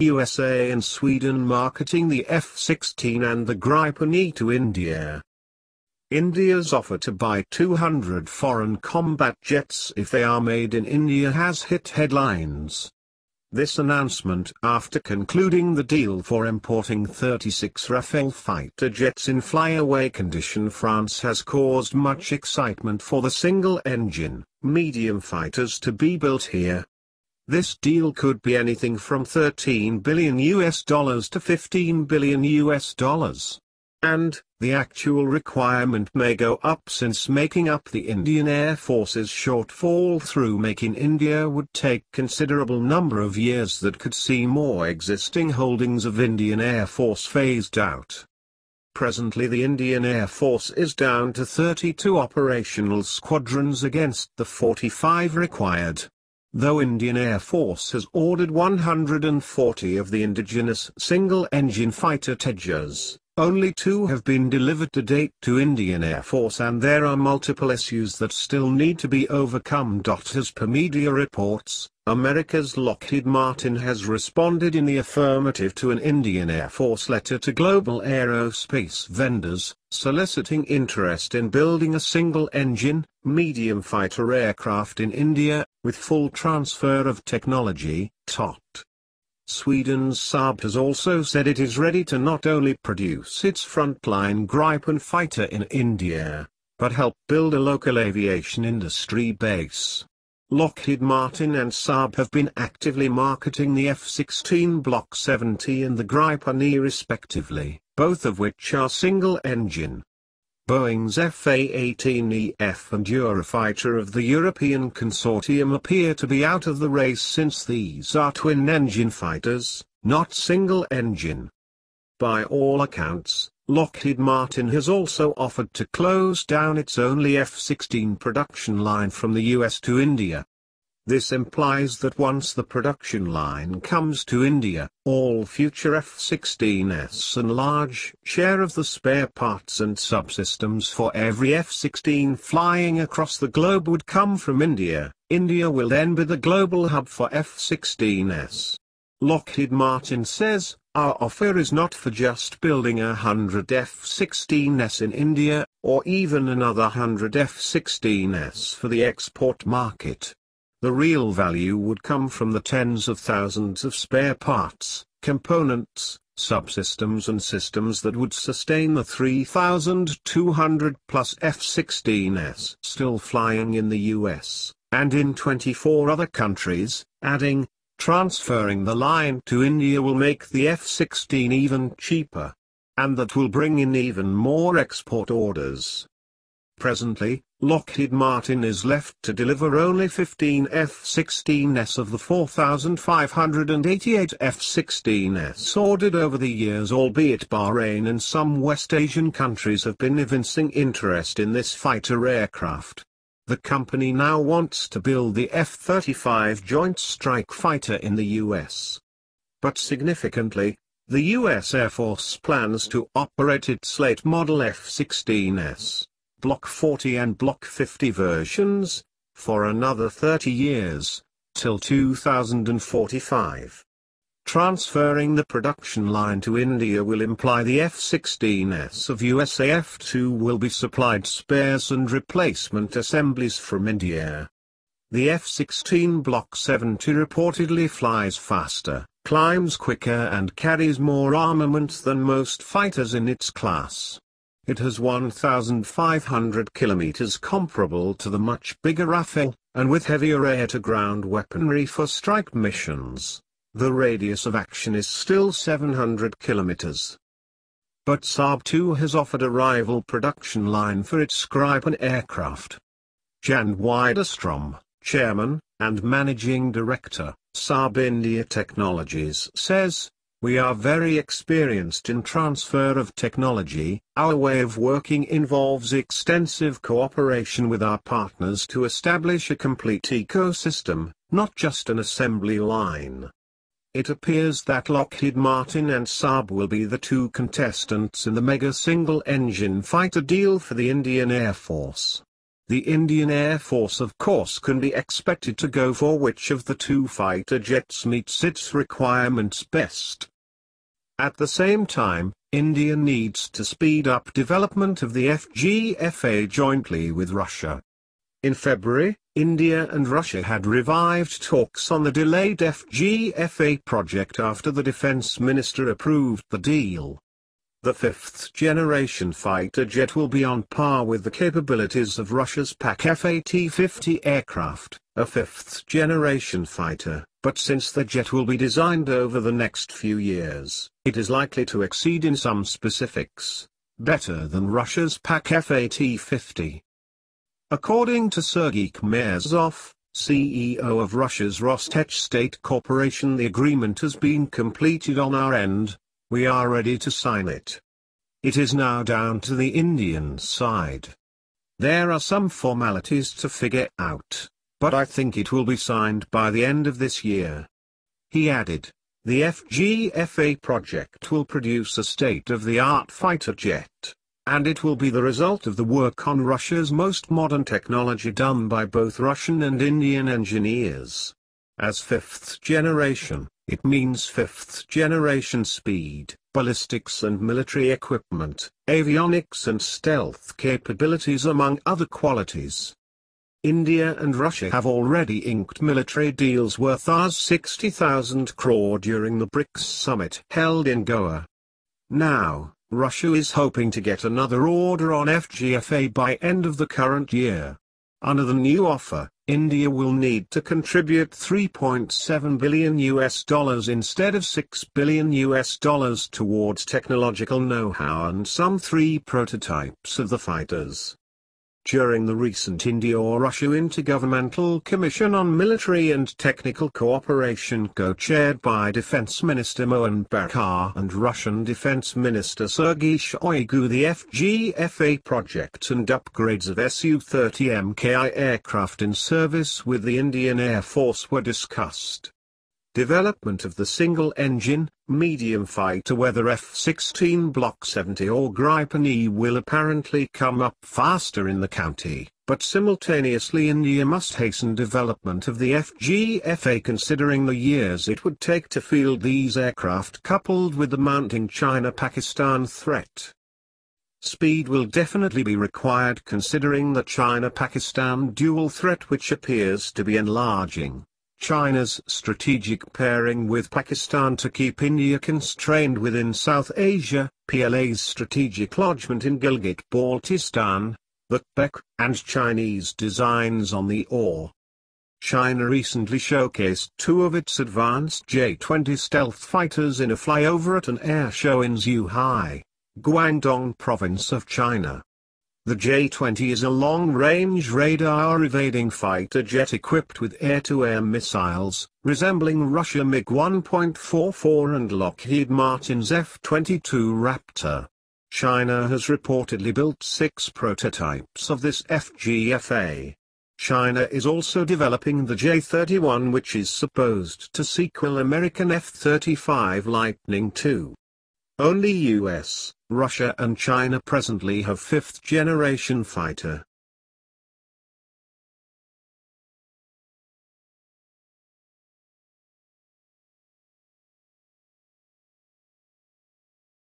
USA and Sweden marketing the F-16 and the Gripen E to India. India's offer to buy 200 foreign combat jets if they are made in India has hit headlines. This announcement after concluding the deal for importing 36 Rafale fighter jets in flyaway condition France has caused much excitement for the single-engine, medium fighters to be built here. This deal could be anything from 13 billion US dollars to 15 billion US dollars. And, the actual requirement may go up since making up the Indian Air Force's shortfall through making India would take considerable number of years that could see more existing holdings of Indian Air Force phased out. Presently the Indian Air Force is down to 32 operational squadrons against the 45 required. Though Indian Air Force has ordered 140 of the indigenous single-engine fighter Tejas, only two have been delivered to date to Indian Air Force and there are multiple issues that still need to be overcome. As per media reports, America's Lockheed Martin has responded in the affirmative to an Indian Air Force letter to global aerospace vendors, soliciting interest in building a single-engine, medium fighter aircraft in India, with full transfer of technology, TOT. Sweden's Saab has also said it is ready to not only produce its frontline Gripen fighter in India, but help build a local aviation industry base. Lockheed Martin and Saab have been actively marketing the F-16 Block 70 and the Gripen E respectively, both of which are single-engine, Boeing's FA-18EF and Eurofighter of the European consortium appear to be out of the race since these are twin-engine fighters, not single-engine. By all accounts, Lockheed Martin has also offered to close down its only F-16 production line from the US to India. This implies that once the production line comes to India, all future F-16s and large share of the spare parts and subsystems for every F-16 flying across the globe would come from India. India will then be the global hub for F-16s. Lockheed Martin says, our offer is not for just building a hundred F-16s in India, or even another hundred F-16s for the export market. The real value would come from the tens of thousands of spare parts, components, subsystems and systems that would sustain the 3,200 plus F-16s still flying in the US, and in 24 other countries, adding, transferring the line to India will make the F-16 even cheaper. And that will bring in even more export orders. Presently, Lockheed Martin is left to deliver only 15 F-16s of the 4,588 F-16s ordered over the years albeit Bahrain and some West Asian countries have been evincing interest in this fighter aircraft. The company now wants to build the F-35 Joint Strike Fighter in the US. But significantly, the US Air Force plans to operate its late model F-16s. Block 40 and Block 50 versions, for another 30 years, till 2045. Transferring the production line to India will imply the F-16s of USAF-2 will be supplied spares and replacement assemblies from India. The F-16 Block 70 reportedly flies faster, climbs quicker and carries more armament than most fighters in its class. It has 1,500 kilometers comparable to the much bigger Rafale, and with heavier air-to-ground weaponry for strike missions. The radius of action is still 700 kilometers. But Saab 2 has offered a rival production line for its Gripen aircraft. Jan Widerstrom, chairman, and managing director, Saab India Technologies says, we are very experienced in transfer of technology, our way of working involves extensive cooperation with our partners to establish a complete ecosystem, not just an assembly line. It appears that Lockheed Martin and Saab will be the two contestants in the mega single-engine fighter deal for the Indian Air Force. the Indian Air Force of course can be expected to go for which of the two fighter jets meets its requirements best. At the same time, India needs to speed up development of the FGFA jointly with Russia. In February, India and Russia had revived talks on the delayed FGFA project after the defense minister approved the deal. The fifth-generation fighter jet will be on par with the capabilities of Russia's Pak-F-A-T-50 aircraft, a fifth-generation fighter, but since the jet will be designed over the next few years, it is likely to exceed in some specifics, better than Russia's Pak-F-A-T-50. According to Sergei Chemezov, CEO of Russia's Rostec State Corporation the agreement has been completed on our end, we are ready to sign it. It is now down to the Indian side. There are some formalities to figure out, but I think it will be signed by the end of this year. He added, the FGFA project will produce a state-of-the-art fighter jet, and it will be the result of the work on Russia's most modern technology done by both Russian and Indian engineers. As fifth generation, it means fifth generation speed, ballistics and military equipment, avionics and stealth capabilities among other qualities. India and Russia have already inked military deals worth Rs 60,000 crore during the BRICS summit held in Goa. Now, Russia is hoping to get another order on FGFA by end of the current year. Under the new offer, India will need to contribute 3.7 billion US dollars instead of 6 billion US dollars towards technological know-how and some three prototypes of the fighters during the recent India-Russia Intergovernmental Commission on Military and Technical Cooperation co-chaired by Defense Minister Mohan Bhagat and Russian Defense Minister Sergei Shoigu the FGFA project and upgrades of Su-30 MKI aircraft in service with the Indian Air Force were discussed. Development of the single-engine, medium fighter whether F-16 Block 70 or Gripen E will apparently come up faster in the county, but simultaneously India must hasten development of the FGFA considering the years it would take to field these aircraft coupled with the mounting China-Pakistan threat. Speed will definitely be required considering the China-Pakistan dual threat which appears to be enlarging. China's strategic pairing with Pakistan to keep India constrained within South Asia, PLA's strategic lodgement in Gilgit-Baltistan, Quebec, and Chinese designs on the ore. China recently showcased two of its advanced J-20 stealth fighters in a flyover at an air show in Zhuhai, Guangdong province of China. The J-20 is a long-range radar-evading fighter jet equipped with air-to-air missiles, resembling Russia MiG-1.44 and Lockheed Martin's F-22 Raptor. China has reportedly built six prototypes of this FGFA. China is also developing the J-31 which is supposed to sequel American F-35 Lightning II. Only US, Russia and China presently have fifth-generation fighter,